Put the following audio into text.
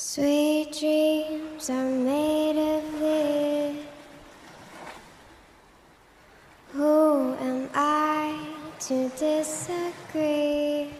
Sweet dreams are made of this. Who am I to disagree?